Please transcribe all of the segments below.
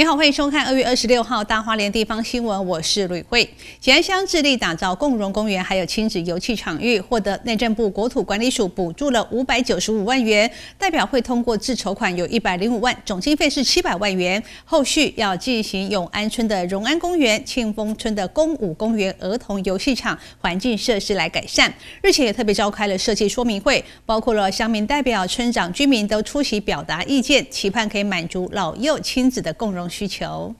你好，欢迎收看二月二十六号大花莲地方新闻，我是吕慧。吉安乡致力打造共荣公园，还有亲子游憩场域，获得内政部国土管理署补助了五百九十五万元，代表会通过自筹款有一百零五万，总经费是七百万元。后续要进行永安村的荣安公园、庆丰村的公武公园儿童游戏场环境设施来改善。日前也特别召开了设计说明会，包括了乡民代表、村长、居民都出席表达意见，期盼可以满足老幼亲子的共荣。需求。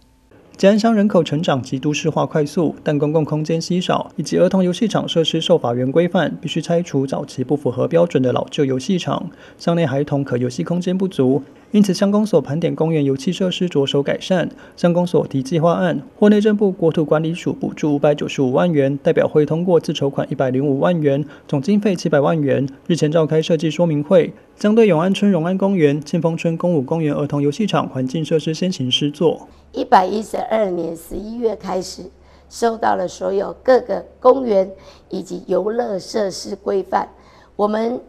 吉安乡人口成长及都市化快速，但公共空间稀少，以及儿童游戏场设施受法源规范，必须拆除早期不符合标准的老旧游戏场，乡内孩童可游戏空间不足。因此，乡公所盘点公园游戏设施，着手改善。乡公所提计划案，获内政部国土管理署补助五百九十五万元，代表会通过自筹款一百零五万元，总经费七百万元。日前召开设计说明会，将对永安村荣安公园、庆丰村公武公园儿童游戏场环境设施先行施作。一百一十二年十一月开始，收到了所有各个公园以及游乐设施规范，我们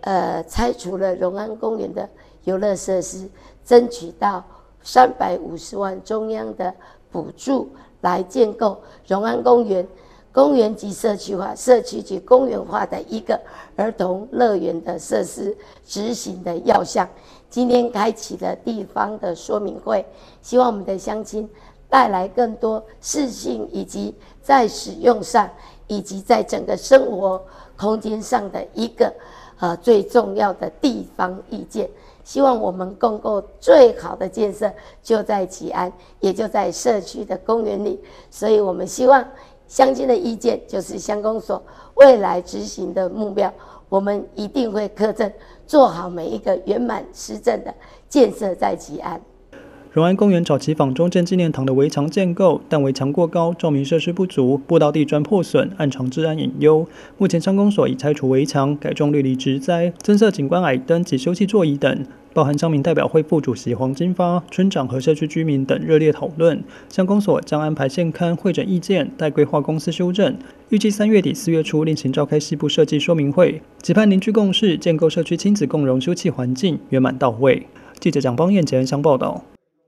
呃拆除了荣安公园的。游乐设施争取到三百五十万中央的补助，来建构荣安公园公园及社区化、社区及公园化的一个儿童乐园的设施执行的要项。今天开启了地方的说明会，希望我们的乡亲带来更多事性以及在使用上以及在整个生活空间上的一个呃最重要的地方意见。希望我们共构最好的建设就在吉安，也就在社区的公园里。所以，我们希望乡亲的意见就是乡公所未来执行的目标，我们一定会苛政做好每一个圆满施政的建设在吉安。荣安公园早期仿中正纪念堂的围墙建构，但围墙过高，照明设施不足，步道地砖破损，暗藏治安隐忧。目前乡公所已拆除围墙，改种绿篱植栽，增设景观矮灯及休憩座椅等。包含乡民代表会副主席黄金发、村长和社区居民等热烈讨论。乡公所将安排现刊会诊意见，待规划公司修正。预计三月底四月初另行召开西部设计说明会，期盼凝聚共识，建构社区亲子共融休憩环境圆满到位。记者蒋邦彦、简恩乡报道。